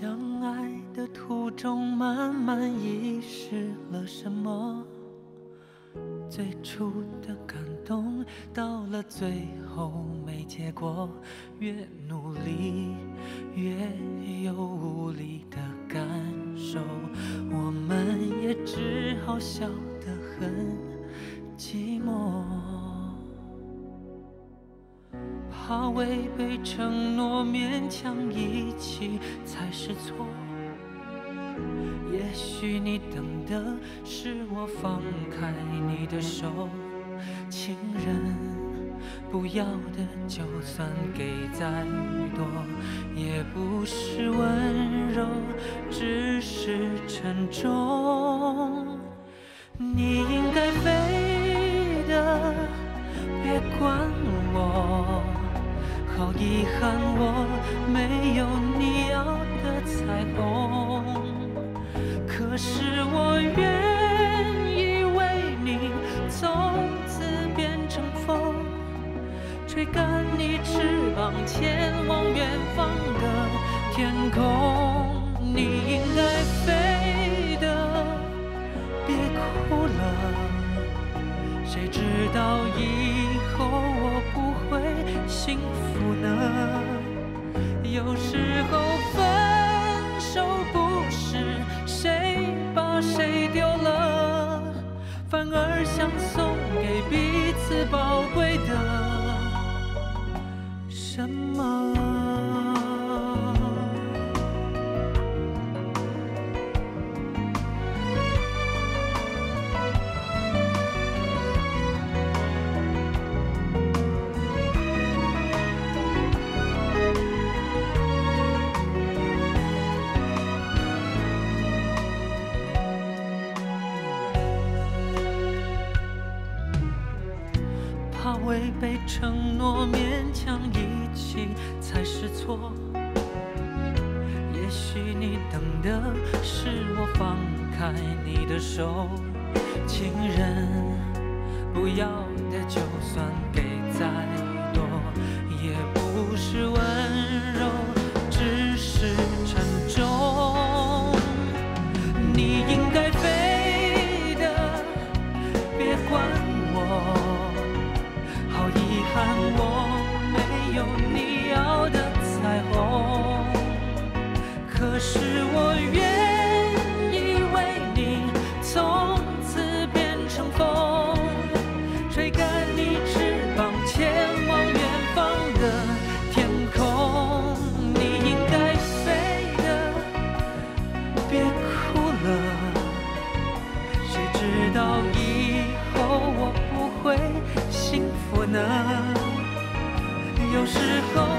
相爱的途中，慢慢遗失了什么？最初的感动，到了最后没结果，越努力越有无力的感受，我们也只好笑得很寂寞。怕违背承诺，勉强一起才是错。也许你等的是我放开你的手，情人不要的就算给再多，也不是温柔，只是沉重。你应该飞的，别管彩虹。可是我愿意为你从此变成风，吹干你翅膀，前往远方的天空。你应该飞的，别哭了。谁知道以后我不会幸福呢？有时的什么。违背承诺，勉强一起才是错。也许你等的是我放开你的手，情人不要的就算给再时候